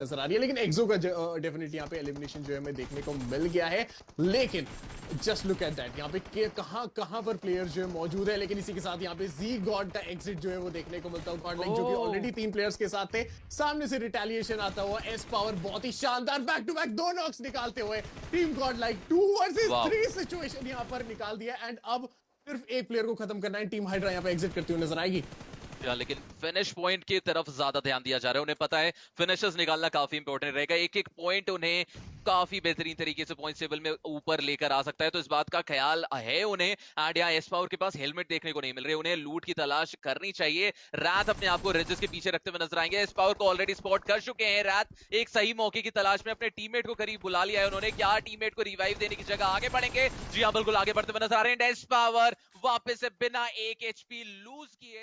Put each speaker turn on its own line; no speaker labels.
नज़र आ रही है लेकिन एक्सो का डेफिनेटली यहाँ पे एलिमिनेशन जो है हमें देखने को मिल गया है। लेकिन जस्ट लुक एट दैट यहाँ पे कहाँ कहाँ पर प्लेयर जो है मौजूद है लेकिन इसी के साथ यहाँ पे जी गॉड का एग्जिट जो है वो देखने को मिलता है। गॉड जो कि ऑलरेडी तीन प्लेयर्स के साथ थे। सामने से रिटेलिएशन आता हुआ एस पावर बहुत ही शानदार बैक टू बैक दो नॉक्स निकालते हुए team god like two versus three situation यहाँ पर निकाल दिया। एंड अब सिर्फ़ एक प्लेयर को खत्म करना है। टीम हाइड्रा यहाँ पे एग्जिट करती हुई नज़र आएगी।
लेकिन फिनिश पॉइंट की तरफ़ ज़्यादा ध्यान दिया जा रहा है, उन्हें पता है फिनिशर्स निकालना काफ़ी इंपॉर्टेंट रहेगा। एक एक पॉइंट उन्हें काफ़ी बेहतरीन तरीके से पॉइंट टेबल में ऊपर लेकर आ सकता है तो इस बात का ख्याल है उन्हें। एंड यहाँ एस पावर के पास हेलमेट देखने को नहीं मिल रहे, उन्हें लूट की तलाश करनी चाहिए। रात अपने आप को रिजिस के पीछे रखते हुए नज़र आएँगे। एस पावर को ऑलरेडी स्पॉट कर चुके हैं। रात एक सही मौके की तलाश में अपने टीममेट को करीब बुला लिया है उन्होंने। क्या टीममेट को रिवाइव देने की जगह आगे बढ़ेंगे? जी हाँ बिल्कुल आगे बढ़ते हुए नज़र आ रहे हैं। एस पावर वापस बिना एक एचपी लूज किए